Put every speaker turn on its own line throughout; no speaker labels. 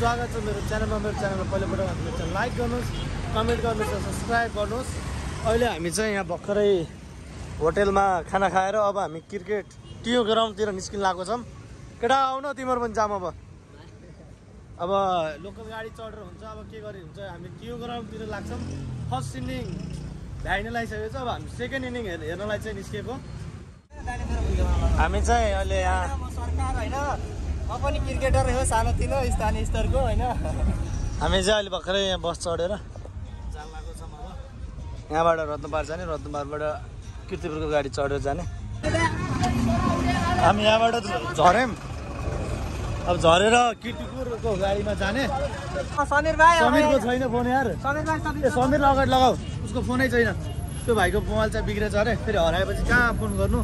स्वागत छ मेरो च्यानलमा मेरो च्यानलमा पहिलोपल्ट हाम्रो च्यानल लाइक गर्नुहोस् कमेन्ट गर्नुहोस् सब्सक्राइब गर्नुहोस् अहिले हामी चाहिँ यहाँ भर्खरै होटेलमा खाना खाएर अब हामी क्रिकेट टियो ग्राउन्डतिर निस्किन लागेको छौँ केटा आउन तिमीहरू पनि जाम अब अब लोकल गाडी चढेर हुन्छ अब के गरी हुन्छ हामी टियो ग्राउन्डतिर लाग्छौँ फर्स्ट इनिङ भ्याइन लगाइसकेको छ अब हामी सेकेन्ड इनिङ हेर हेर्नलाई चाहिँ निस्केको हामी चाहिँ अहिले यहाँ
म पनि क्रिकेटर हो सानोतिनो स्थानीय स्तरको होइन?
हामी चाहिँ अहिले भर्खरै यहाँ बस चढेर छौँ यहाँबाट रत्नपार जाने रत्नपारबाट किर्तिपुरको गाडी चढेर जाने। हामी यहाँबाट झऱ्यौँ अब झरेर किर्तिपुरको गाडीमा जाने।
समीर भाइ
समीरको छैन फोन यार।
समीर भाइ समीर
अगाडि लगाऊ। उसको फोनै छैन। त्यो भाइको मोबाइल चाहिँ बिग्रेछ अरे। फेरि हराएपछि कहाँ फोन गर्नु?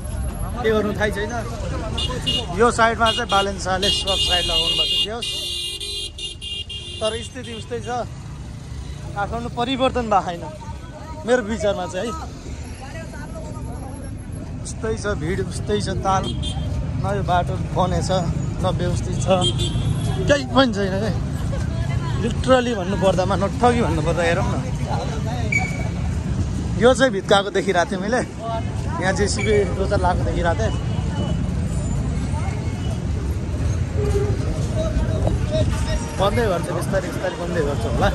के गर्नु थाहै छैन? यो साइडमा चाहिँ बालेन शाहले सब साइड लगाउनु भएको थियो तर स्थिति उस्तै छ। काठमाडौँ परिवर्तन भएको छैन मेरो विचारमा चाहिँ है। उस्तै छ भिड उस्तै छ ताल न यो बाटो बनेछ न व्यवस्थित छ। केही पनि छैन क्या लिटरली भन्नु पर्दामा नठगी भन्नु पर्दा हेरौँ न। यो चाहिँ भित्काएको देखिरहेको थिएँ मैले। यहाँ जेसिबी रोजर लगाएको देखिरहेको थिएँ बन्दै गर्छ बिस्तारै बिस्तारै बन्दै गर्छ होला।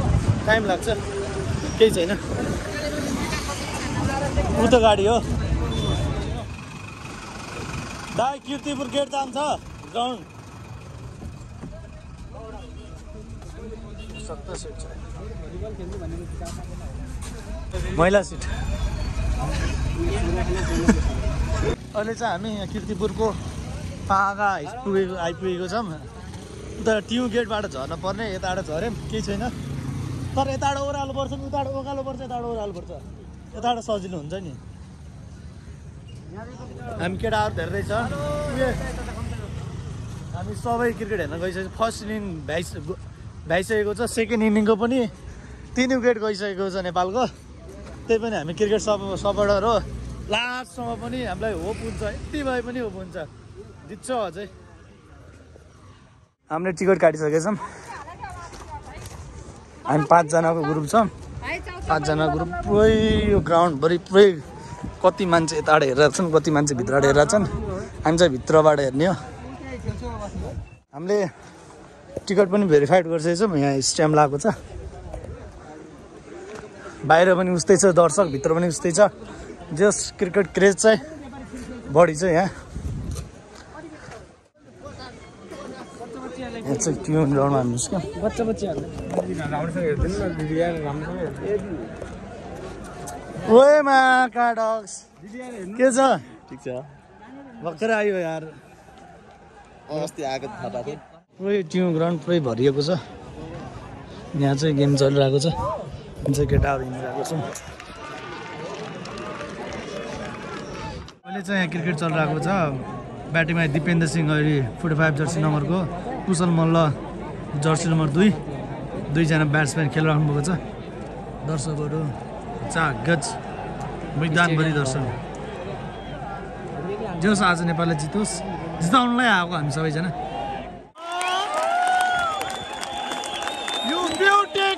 टाइम लाग्छ। केही छैन। उता गाडी हो। दाई किर्तिपुर गेट जान्छ। ग्राउन्ड। महिला सिट। अहिले चाहिँ हामी यहाँ किर्तिपुरको पागा पुगेको आइपुगेको छौँ। उता टिउ गेटबाट झर्न पर्ने यताबाट झऱ्यौँ केही छैन। तर यताबाट ओह्रालो पर्छ नि उताबाट ओकालो पर्छ यताबाट ओह्रालो पर्छ। यताबाट सजिलो हुन्छ नि। हामी केटाहरू धेरै छ। हामी सबै क्रिकेट हेर्न गइसकेको फर्स्ट इनिङ भ्याइस भ्याइसकेको छ सेकेन्ड इनिङको पनि तिन विकेट गइसकेको छ नेपालको। त्यही पनि हामी क्रिकेट सप सपोर्टर हो। लास्टसम्म पनि हामीलाई होप हुन्छ यति भए पनि होप हुन्छ। जित्छ अझै। हामीले टिकट काटिसकेका छौँ हामी पाँचजनाको ग्रुप छौँ। पाँचजना ग्रुप पुरै यो ग्राउन्डभरि पुरै कति मान्छे यताबाट हेरेर छन् कति मान्छे भित्रबाट हेरेर छन्। हामी चाहिँ भित्रबाट हेर्ने हो। हामीले टिकट पनि भेरिफाइड गरिसकेको छौँ यहाँ स्ट्याम्प लगाएको छ। बाहिर पनि उस्तै छ दर्शक भित्र पनि उस्तै छ। जस क्रिकेट क्रेज चाहिँ बढी छ यहाँ। चाहिँ ट्युन ग्राउन्डमा
बच्चा बच्चीहरू
काडक्स के छ?
ठिक छ।
भर्खर आयो यार।
अस्ति आएको थाहा पाएको थिएँ।
पुरै ट्यु ग्राउन्ड पुरै भरिएको छ। यहाँ चाहिँ गेम चलिरहेको छ। चाहिँ केटाहरू हिँडिरहेको छौँ अहिले चाहिँ यहाँ क्रिकेट चलिरहेको छ। ब्याटिङमा दिपेन्द्र सिंह अहिले फोर्टी फाइभ जर्सी नम्बरको कुशल मल्ल जर्सी नम्बर दुई। दुईजना ब्याट्सम्यान खेलिराख्नु भएको छ। दर्शकहरू चागज मैदानभरि दर्शक जोस् आज नेपालले जितोस्। जिताउनुलाई आएको हामी सबैजना।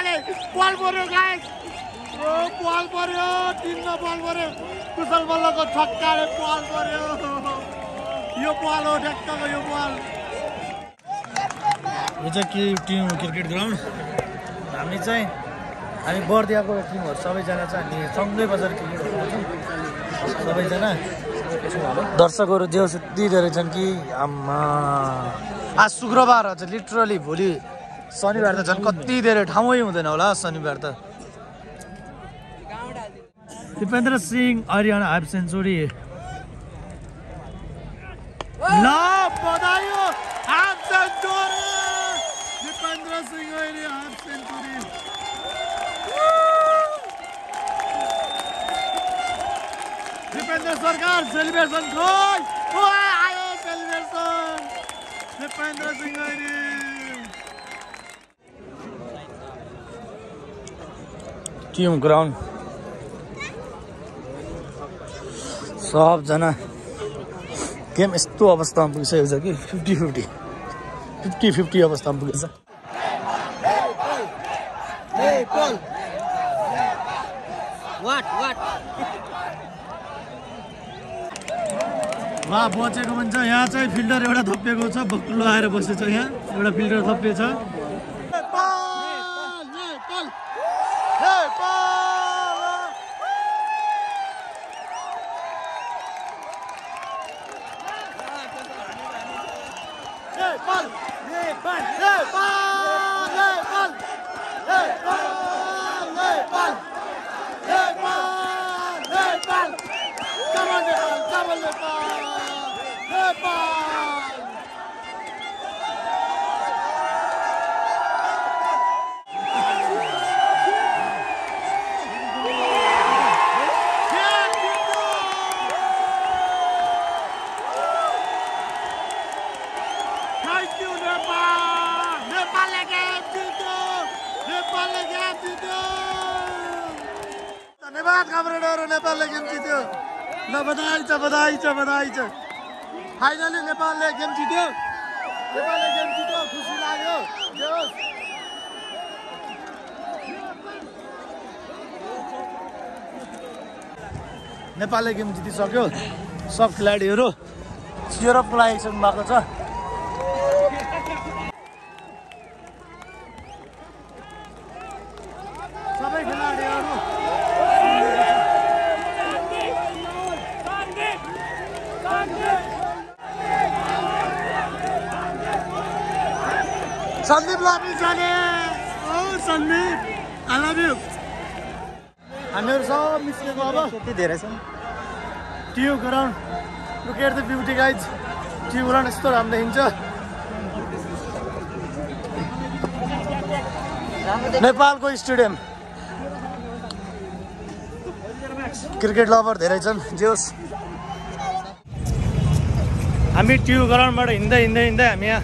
छक्काले बल पऱ्यो गाइस ओ बल पऱ्यो तिनमा बल पऱ्यो कुशल मल्लको छक्काले बल पऱ्यो यो बल हो ठ्याक्कको यो बल यो चाहिँ के टिम क्रिकेट ग्राउन्ड? हामी चाहिँ हामी बर्दियाको टिमहरू सबैजना चाहिँ हामी सँगै बसेर क्रिकेट सबैजना। दर्शकहरू जे यति धेरै छन् कि आम्मा। आज शुक्रबार चाहिँ लिटरली भोलि शनिबार त झन् कति धेरै ठाउँै हुँदैन होला शनिबार त। Dipendra Singh Haryana half century. ल बधाई हो हाफ सेन्चुरी। दिपेन्द्र सिंह अहिले हाफ सेन्चुरी। दिपेन्द्र सरकार सेलिब्रेसन खोइ। आयो celebration Dipendra Singh Airee team ground सबजना गेम यस्तो अवस्थामा पुगिसकेको छ कि फिफ्टी फिफ्टी फिफ्टी फिफ्टी अवस्थामा पुगेछ।
वाट वाट
वा बचेको पनि छ। यहाँ चाहिँ फिल्टर एउटा थपिएको छ। भक्कुलो आएर बसेको छ यहाँ। एउटा फिल्टर थपिएको छ। धन्यवाद कमरेडहरू नेपालले गेम जित्यो। ल बधाई छ बधाई छ बधाई छ। फाइनली नेपालले गेम जित्यो। नेपालले गेम जित्यो खुसी लाग्यो। जे नेपालले गेम जितिसक्यो। सब खेलाडीहरू चियरअपको लागि भएको छ। सन्दीप लामी जाने ओ सन्दीप आई लभ यु हामीहरू सब निस्केको अब
त्यति धेरै छ।
TU ground look at the beauty guys TU ground यस्तो राम्रो देखिन्छ। नेपालको स्टेडियम। क्रिकेट लभर धेरै छन्। जे होस् हामी टियु ग्राउन्डबाट हिँड्दै हिँड्दै हिँड्दै हामी यहाँ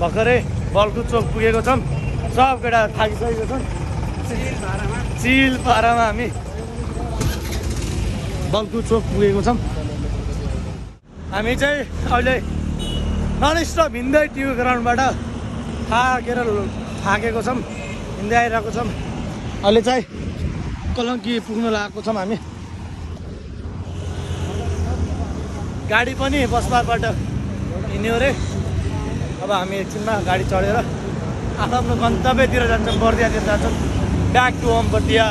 भर्खरै बलको चोक पुगेको छौँ। सब केटा थाकिसकेको छन् चिल पारामा हामी बल्कु चोक पुगेको छौँ। हामी चाहिँ अहिले नन स्टप हिँड्दै टियु ग्राउन्डबाट थाकेर थाकेको छौँ। हिँड्दै आइरहेको छौँ। अहिले चाहिँ कलङ्की पुग्न लागेको छौँ हामी। गाडी पनि बसपाबाट हिँड्यो अरे। अब हामी एकछिनमा गाडी चढेर आफ्नो आफ्नो गन्तव्यतिर जान्छौँ बर्दियातिर जान्छौँ। Back to home Bardiya.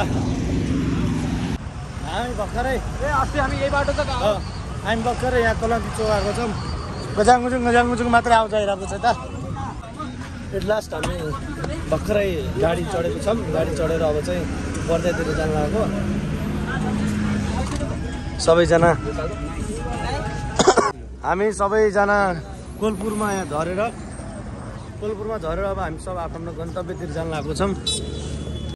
हामी भर्खरै
ए अस्ति हामी यही बाटो त
हामी भर्खरै यहाँ कलङ्की चोक आएको छौँ। गजाङमुजुङ गजाङमुजुङ मात्रै आउँछ आइरहेको छ त। एट लास्ट हामी भर्खरै गाडी चढेको छौँ। गाडी चढेर अब चाहिँ बर्दियातिर जानु लागेको। सबैजना हामी सबैजना कोलपुरमा यहाँ झरेर कोलपुरमा झरेर अब हामी सब आफ्नो गन्तव्यतिर जानु लागेको छौँ।